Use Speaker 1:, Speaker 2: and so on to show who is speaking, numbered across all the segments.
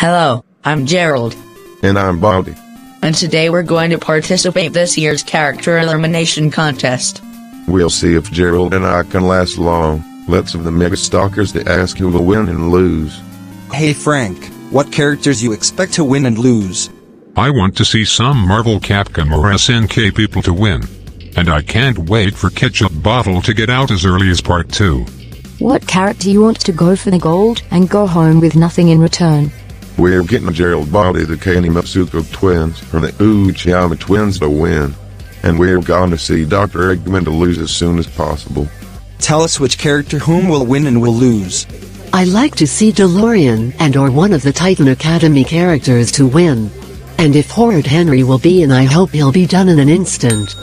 Speaker 1: Hello, I'm Gerald,
Speaker 2: And I'm Baldi.
Speaker 1: and today we're going to participate this year's character elimination contest.
Speaker 2: We'll see if Gerald and I can last long. Let's of the MegaStalkers to ask who will win and lose.
Speaker 3: Hey Frank, what characters you expect to win and lose?
Speaker 4: I want to see some Marvel Capcom or SNK people to win. And I can't wait for Ketchup Bottle to get out as early as part 2.
Speaker 5: What character you want to go for the gold and go home with nothing in return?
Speaker 2: We're getting Gerald Baldi, the Kane Matsuko twins, or the Uchiyama twins to win. And we're going to see Dr. Eggman to lose as soon as possible.
Speaker 3: Tell us which character whom will win and will lose.
Speaker 6: I like to see DeLorean and or one of the Titan Academy characters to win. And if Horrid Henry will be in I hope he'll be done in an instant.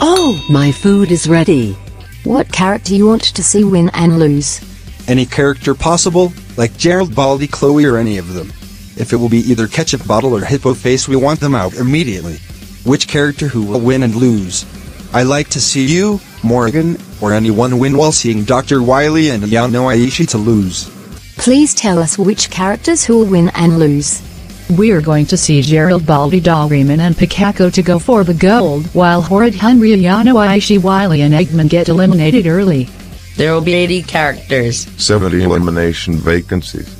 Speaker 6: Oh, my food is ready.
Speaker 5: What character you want to see win and lose?
Speaker 3: Any character possible, like Gerald, Baldi, Chloe, or any of them. If it will be either Ketchup Bottle or Hippo Face, we want them out immediately. Which character who will win and lose? I like to see you, Morgan, or anyone win while seeing Dr. Wily and Yano Aishi to lose.
Speaker 5: Please tell us which characters who will win and lose.
Speaker 7: We're going to see Gerald Baldi Dalryman and Pikako to go for the gold, while Horrid Henry Yano Aishi Wily and Eggman get eliminated early.
Speaker 1: There will be 80 characters,
Speaker 2: 70 elimination vacancies,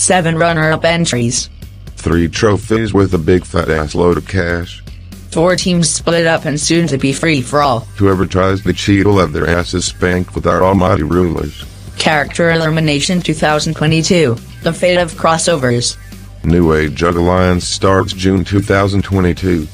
Speaker 1: 7 runner-up entries,
Speaker 2: 3 trophies with a big fat ass load of cash.
Speaker 1: 4 teams split up and soon to be free for all.
Speaker 2: Whoever tries to cheat will have their asses spanked with our almighty rulers.
Speaker 1: Character Elimination 2022, The Fate of Crossovers.
Speaker 2: New Age Jug Alliance starts June 2022.